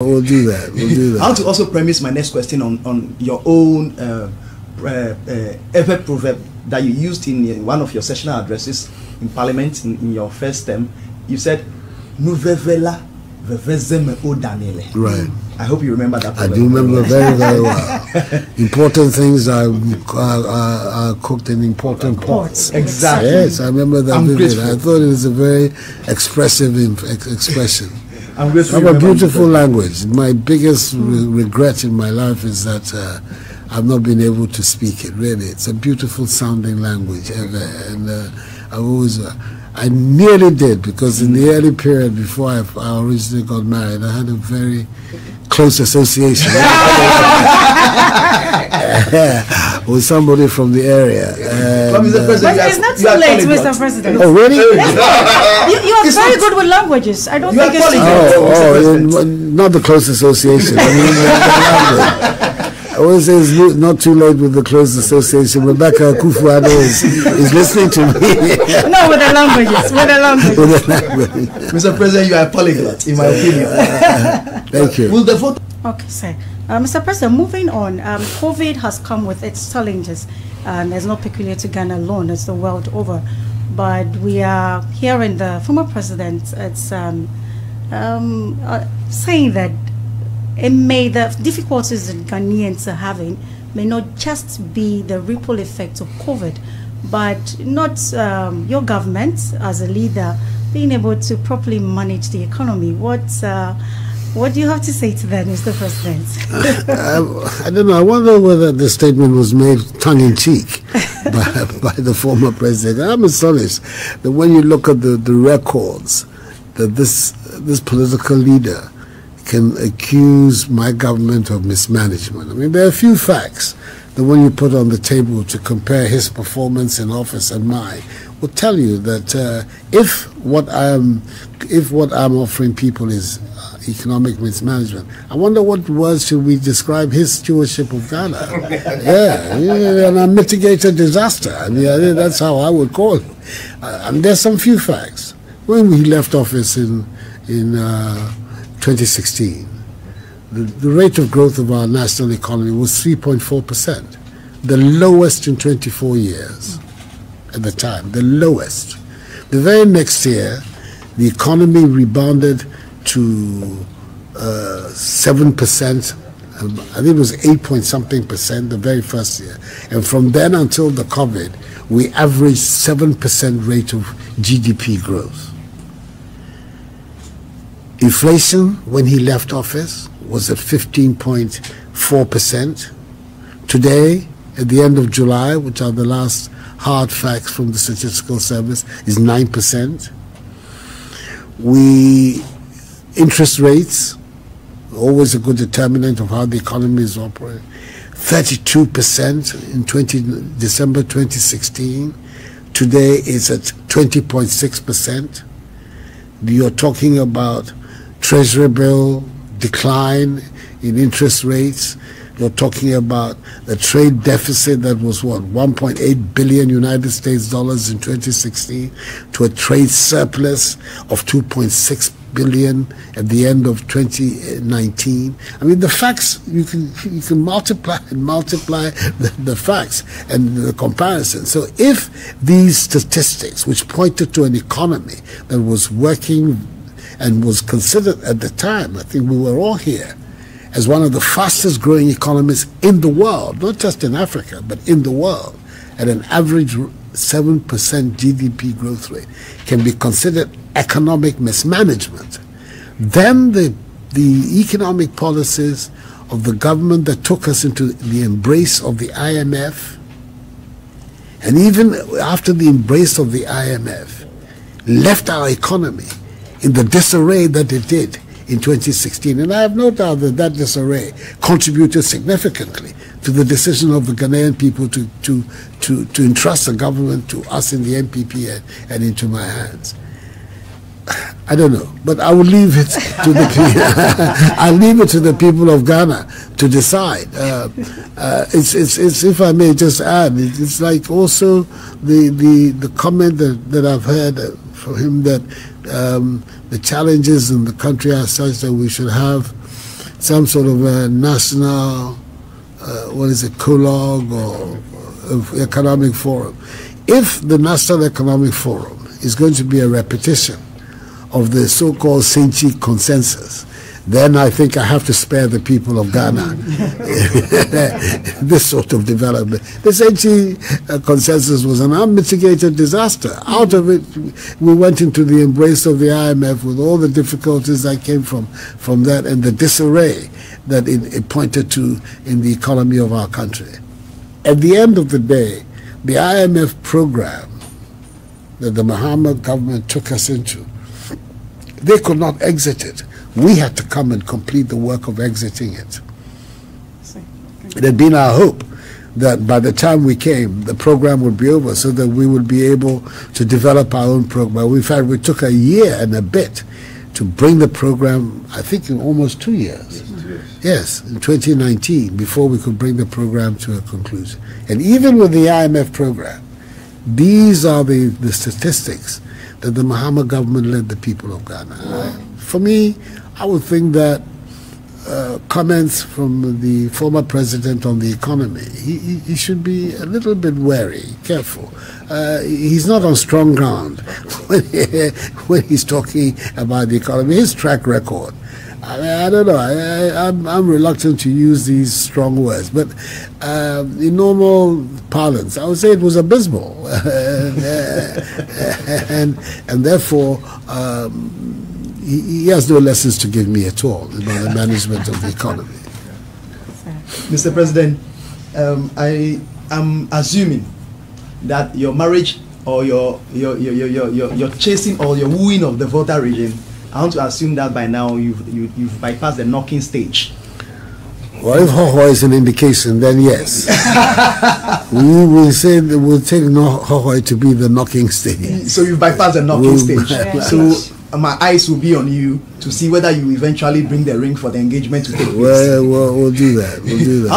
We'll do that. We'll do that. I want to also premise my next question on, on your own uh, uh, uh, Ewe proverb that you used in one of your sessional addresses in Parliament in, in your first term. You said, "Nuvevela vevezeme o Daniele." Right. I hope you remember that. I do remember very, very well. important things are, are, are, are cooked in important pots. Exactly. Yes, I remember that. I'm I thought it was a very expressive in, ex- expression. I'm grateful. I have a beautiful language. My biggest re- regret in my life is that uh, I've not been able to speak it. Really, it's a beautiful sounding language, Ewe, and uh, I always. Uh, I nearly did because in the early period before I, I originally got married, I had a very close association with somebody from the area. But And, Mr. uh, President, But you are- it's not too are late. Mr. President. oh, really? You, you are It's very good with languages. I don't You think are it's too late. Oh, oh, not the close association. I mean, the, the language. I always say it's not too late with the close association. Rebecca Akufo-Addo is, is listening to me No, with the languages. With the languages. with the language. Mr. President, you are a polyglot, in my opinion. Thank you. Will the vote Okay, sir. Uh, Mr. President, moving on, um, COVID has come with its challenges, and it's not peculiar to Ghana alone, it's the world over. But we are hearing the former president it's, um, um, uh, saying that it may, the difficulties that Ghanaians are having may not just be the ripple effect of COVID, but not um, your government as a leader being able to properly manage the economy. What, uh, what do you have to say to that, Mr. President? I, I don't know. I wonder whether the statement was made tongue in cheek by, by the former president. I'm astonished that when you look at the, the records, that this this political leader can accuse my government of mismanagement. I mean, there are a few facts that when you put on the table to compare his performance in office and mine, will tell you that uh, if what I am, if what I'm offering people is uh, economic mismanagement, I wonder what words should we describe his stewardship of Ghana? yeah, yeah, an unmitigated disaster. I mean, I that's how I would call it. Uh, and there's some few facts. When we left office in in uh, 2016, the, the rate of growth of our national economy was 3.4 percent, the lowest in 24 years at the time, the lowest. The very next year, the economy rebounded to uh, seven percent. Um, I think it was eight point something percent the very first year, and from then until the COVID, we averaged seven percent rate of GDP growth. Inflation, when he left office, was at 15.4%. Today, at the end of July, which are the last hard facts from the Statistical Service, is 9%. We, interest rates, always a good determinant of how the economy is operating, 32% in 20, December 2016. Today is at 20.6%. You're talking about treasury bill decline in interest rates. You're talking about a trade deficit that was what 1.8 billion United States dollars in 2016 to a trade surplus of 2.6 billion at the end of 2019. I mean, the facts you can you can multiply and multiply the, the facts and the comparison. So, if these statistics, which pointed to an economy that was working and was considered at the time, I think we were all here, as one of the fastest growing economies in the world, not just in Africa, but in the world, at an average 7% GDP growth rate, can be considered economic mismanagement. Then the, the economic policies of the government that took us into the embrace of the IMF, and even after the embrace of the IMF, left our economy in the disarray that it did in 2016. And I have no doubt that that disarray contributed significantly to the decision of the Ghanaian people to, to, to, to entrust the government to us in the NPP and, and into my hands. I don't know, but I will leave it to the. I'll leave it to the people of Ghana to decide. Uh, uh, it's, it's, it's, if I may just add, it's like also the, the, the comment that, that I've heard uh, from him that um, the challenges in the country are such that we should have some sort of a national, uh, what is it, collogue or uh, economic forum. If the National Economic Forum is going to be a repetition of the so-called Senchi consensus, then I think I have to spare the people of Ghana this sort of development. The Senchi uh, consensus was an unmitigated disaster. Out of it, we went into the embrace of the IMF with all the difficulties that came from, from that and the disarray that it, it pointed to in the economy of our country. At the end of the day, the IMF program that the Mahama government took us into, they could not exit it we had to come and complete the work of exiting it. It had been our hope that by the time we came, the program would be over so that we would be able to develop our own program. In fact, we took a year and a bit to bring the program, I think in almost two years. Yes, in 2019, before we could bring the program to a conclusion. And even with the IMF program, these are the, the statistics that the Mahama government led the people of Ghana. For me, I would think that uh, comments from the former president on the economy, he, he, should be a little bit wary, careful. Uh, he's not on strong ground when, he, when he's talking about the economy. His track record, I, mean, I don't know, I, am I'm, I'm reluctant to use these strong words, but uh, in normal parlance, I would say it was abysmal. and, and, and, therefore, um, he, he has no lessons to give me at all about the management of the economy. Mr. President, um, I am assuming that your marriage or your your, your, your, your, your chasing or your wooing of the Volta region, I want to assume that by now you've, you, have you have bypassed the knocking stage. Well, if Hohoe is an indication, then yes. we will say that we'll take no Hohoe to be the knocking stage. So you've bypassed the knocking we'll stage. so uh, my eyes will be on you to see whether you eventually bring the ring for the engagement to take place. Well, we'll, we'll do that. We'll do that.